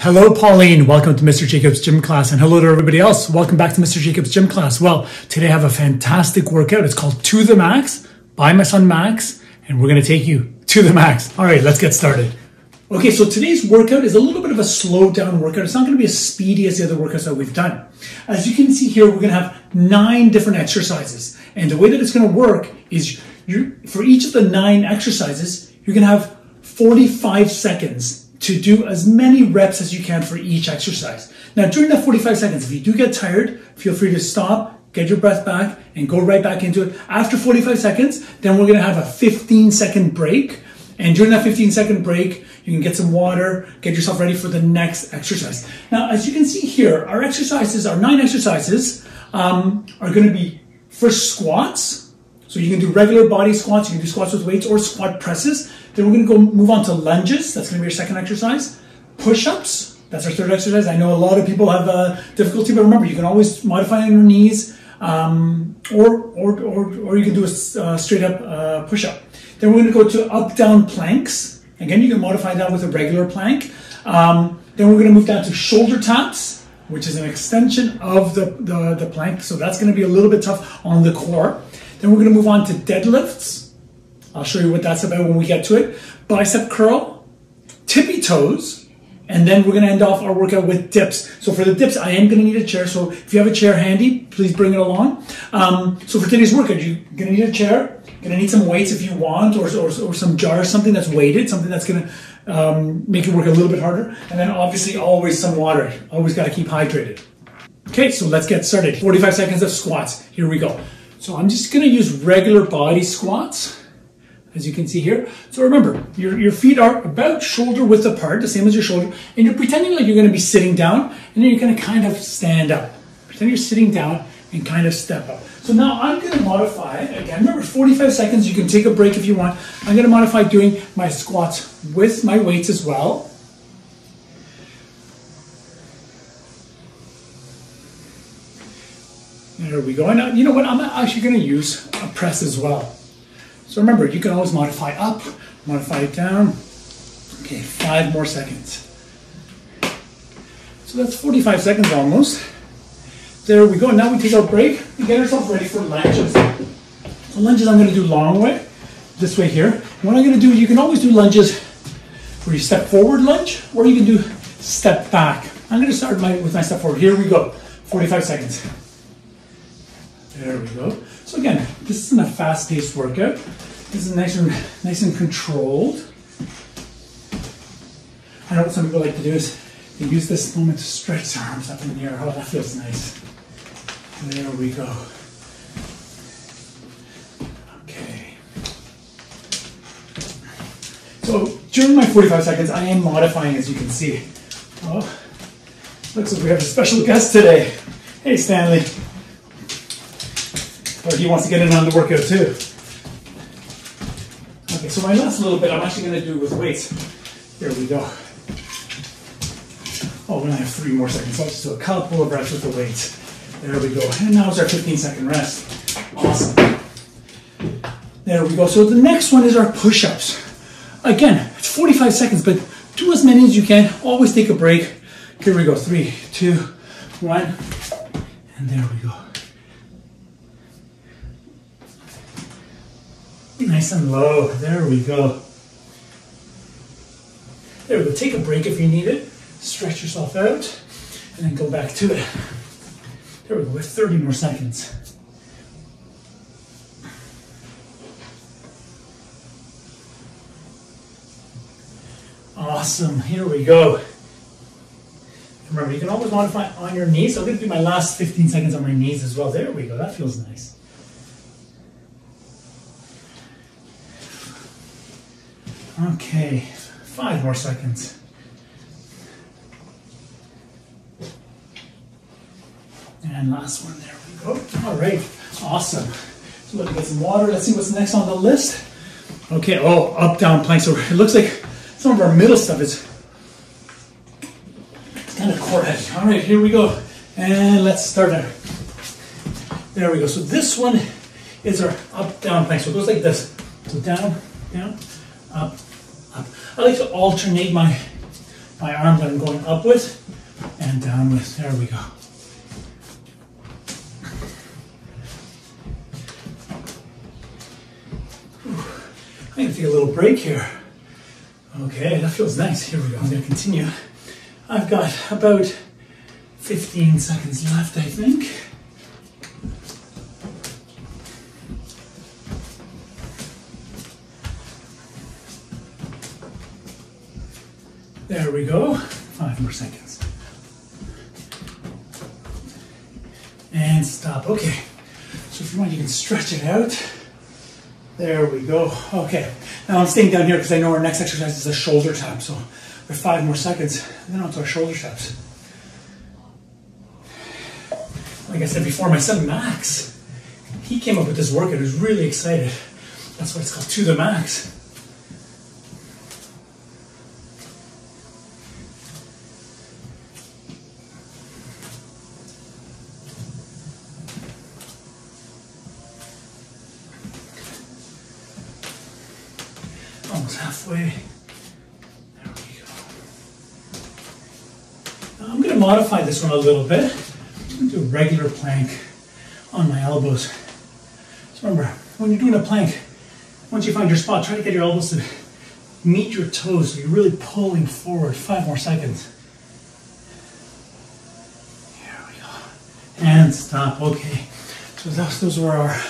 Hello, Pauline. Welcome to Mr. Jacobs Gym Class. And hello to everybody else. Welcome back to Mr. Jacobs Gym Class. Well, today I have a fantastic workout. It's called To the Max by my son Max. And we're going to take you to the max. All right, let's get started. Okay, so today's workout is a little bit of a slowed down workout. It's not going to be as speedy as the other workouts that we've done. As you can see here, we're going to have nine different exercises. And the way that it's going to work is for each of the nine exercises, you're going to have 45 seconds to do as many reps as you can for each exercise. Now, during that 45 seconds, if you do get tired, feel free to stop, get your breath back, and go right back into it. After 45 seconds, then we're gonna have a 15 second break. And during that 15 second break, you can get some water, get yourself ready for the next exercise. Now, as you can see here, our exercises, our nine exercises, um, are gonna be first squats. So you can do regular body squats, you can do squats with weights or squat presses. Then we're going to go move on to lunges. That's going to be your second exercise. Push-ups. That's our third exercise. I know a lot of people have uh, difficulty, but remember, you can always modify on your knees, um, or, or, or, or you can do a uh, straight up uh, push-up. Then we're going to go to up-down planks. Again, you can modify that with a regular plank. Um, then we're going to move down to shoulder taps, which is an extension of the, the, the plank. So that's going to be a little bit tough on the core. Then we're going to move on to deadlifts. I'll show you what that's about when we get to it. Bicep curl, tippy toes, and then we're gonna end off our workout with dips. So for the dips, I am gonna need a chair. So if you have a chair handy, please bring it along. Um, so for today's workout, you're gonna need a chair, gonna need some weights if you want, or, or, or some jars, something that's weighted, something that's gonna um, make it work a little bit harder. And then obviously always some water. Always gotta keep hydrated. Okay, so let's get started. 45 seconds of squats. Here we go. So I'm just gonna use regular body squats as you can see here. So remember, your, your feet are about shoulder width apart, the same as your shoulder, and you're pretending like you're gonna be sitting down, and then you're gonna kind of stand up. Pretend you're sitting down and kind of step up. So now I'm gonna modify, again, remember 45 seconds, you can take a break if you want. I'm gonna modify doing my squats with my weights as well. There we go. And you know what? I'm actually going to use a press as well. So remember, you can always modify up, modify it down. Okay, five more seconds. So that's 45 seconds almost. There we go. Now we take our break and get ourselves ready for lunges. So lunges I'm going to do long way, this way here. What I'm going to do, you can always do lunges where you step forward lunge, or you can do step back. I'm going to start my, with my step forward. Here we go. 45 seconds. There we go. So again, this isn't a fast-paced workout. This is nice and nice and controlled. I know what some people like to do is they use this moment to stretch their arms up in the air. Oh, that feels nice. There we go. Okay. So during my 45 seconds, I am modifying, as you can see. Oh, looks like we have a special guest today. Hey, Stanley. He wants to get in on the workout too. Okay, so my last little bit I'm actually going to do with weights. Here we go. Oh, we only have three more seconds, so I'll just do a couple of reps with the weights. There we go. And now it's our 15 second rest. Awesome. There we go. So the next one is our push-ups. Again, it's 45 seconds, but do as many as you can. Always take a break. Here we go. Three, two, one, and there we go. Nice and low. There we go. There we go. Take a break if you need it. Stretch yourself out and then go back to it. There we go. With 30 more seconds. Awesome. Here we go. Remember, you can always modify on your knees. So I'm going to do my last 15 seconds on my knees as well. There we go. That feels nice. Okay, five more seconds. And last one, there we go. All right, awesome. So let's get some water. Let's see what's next on the list. Okay, oh, up, down plank. So it looks like some of our middle stuff is kind of core heavy. All right, here we go. And let's start there. There we go. So this one is our up, down plank. So it goes like this. So down, down, up, I like to alternate my my arm that I'm going up with and down with. There we go. I'm gonna take a little break here. Okay, that feels nice. Here we go. I'm gonna continue. I've got about 15 seconds left, I think. There we go. Five more seconds. And stop. Okay. So if you want, you can stretch it out. There we go. Okay. Now I'm staying down here because I know our next exercise is a shoulder tap. So have five more seconds, then on to our shoulder taps. Like I said before, my son Max, he came up with this workout. He was really excited. That's why it's called To the Max. Halfway. There we go. I'm going to modify this one a little bit. I'm going to do a regular plank on my elbows. So remember, when you're doing a plank, once you find your spot, try to get your elbows to meet your toes so you're really pulling forward. Five more seconds. Here we go. And stop. Okay. So those, those were our,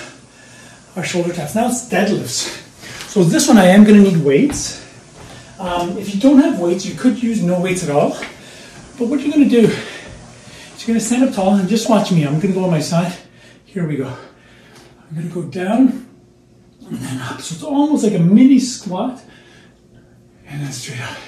our shoulder taps. Now it's deadlifts. So this one I am going to need weights. Um, if you don't have weights, you could use no weights at all. But what you're going to do is you're going to stand up tall and just watch me. I'm going to go on my side. Here we go. I'm going to go down and then up. So it's almost like a mini squat and then straight up.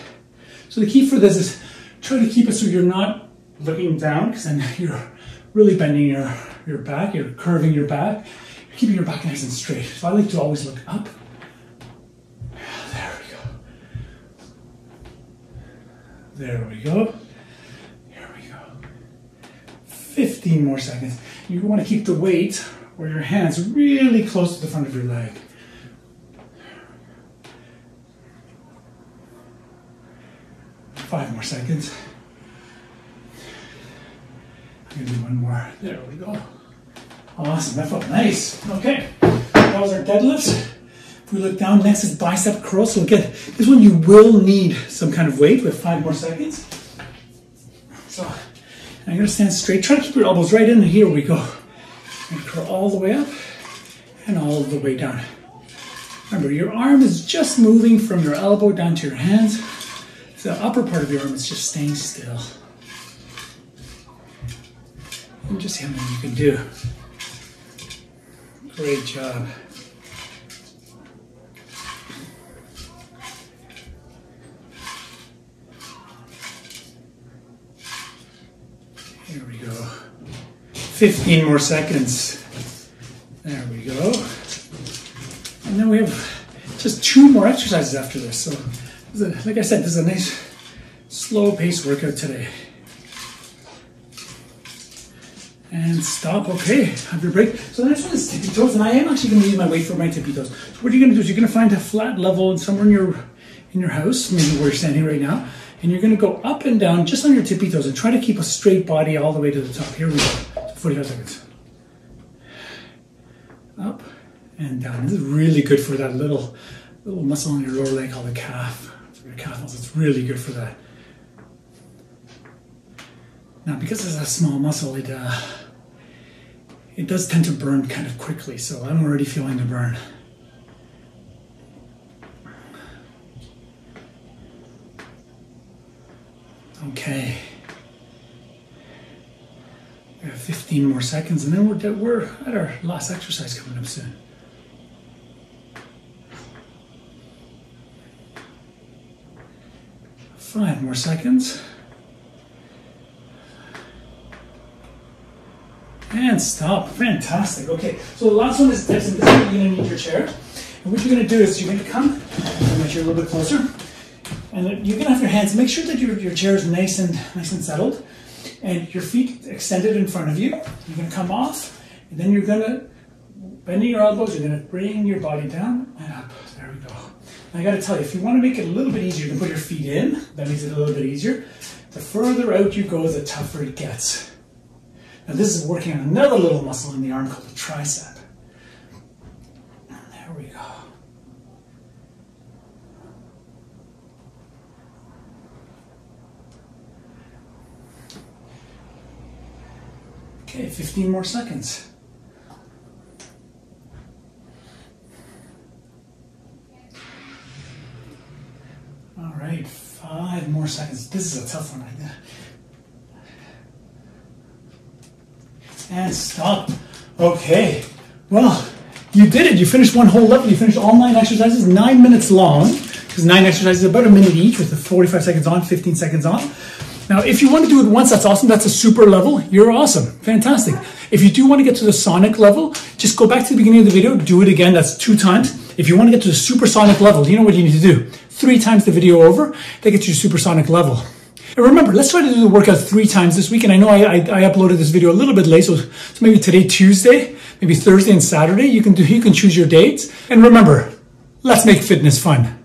So the key for this is try to keep it so you're not looking down because then you're really bending your, your back, you're curving your back, you're keeping your back nice and straight. So I like to always look up There we go. Here we go. 15 more seconds. You want to keep the weight or your hands really close to the front of your leg. Five more seconds. Gonna do one more. There we go. Awesome, that felt nice. Okay, that was our deadlifts. If we look down, next is bicep curls. So again, this one you will need some kind of weight. We have five more seconds. So I'm gonna stand straight. Try to keep your elbows right in. Here we go. And curl all the way up and all the way down. Remember, your arm is just moving from your elbow down to your hands. The upper part of your arm is just staying still. And just see how many you can do. Great job. Here we go. 15 more seconds. There we go. And then we have just two more exercises after this. So, like I said, this is a nice slow pace workout today. And stop, okay, have your break. So the next one is tippy toes, and I am actually gonna use my weight for my tippy toes. So what you're gonna do is you're gonna find a flat level somewhere in your in your house, maybe where you're standing right now, and you're going to go up and down just on your tippy toes and try to keep a straight body all the way to the top. Here we go. 45 seconds. Up and down. This is really good for that little little muscle in your lower leg called the calf. Your calf muscle. It's really good for that. Now, because it's a small muscle, it uh, it does tend to burn kind of quickly. So I'm already feeling the burn. Okay. We have 15 more seconds and then we're, we're at our last exercise coming up soon. Five more seconds. And stop. Fantastic. Okay, so the last one is this, and this is you're going to need your chair. And what you're going to do is you're going to come, make sure a little bit closer. And you can have your hands, make sure that your, your chair is nice and nice and settled. And your feet extended in front of you. You're gonna come off, and then you're gonna bend your elbows, you're gonna bring your body down and up. There we go. I gotta tell you, if you wanna make it a little bit easier, you can put your feet in. That makes it a little bit easier. The further out you go, the tougher it gets. Now this is working on another little muscle in the arm called the tricep. There we go. Okay, 15 more seconds. All right, five more seconds. This is a tough one. And stop. Okay. Well, you did it. You finished one whole level. You finished all nine exercises, nine minutes long, because nine exercises about a minute each with the 45 seconds on, 15 seconds on. Now, if you want to do it once, that's awesome. That's a super level. You're awesome. Fantastic. If you do want to get to the sonic level, just go back to the beginning of the video, do it again. That's two times. If you want to get to the supersonic level, you know what you need to do? Three times the video over, that gets you supersonic level. And remember, let's try to do the workout three times this week. And I know I, I, I uploaded this video a little bit late, so, so maybe today, Tuesday, maybe Thursday and Saturday, you can do, you can choose your dates. And remember, let's make fitness fun.